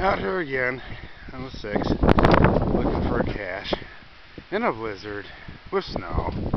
Out here again on the 6th, looking for a cache in a blizzard with snow.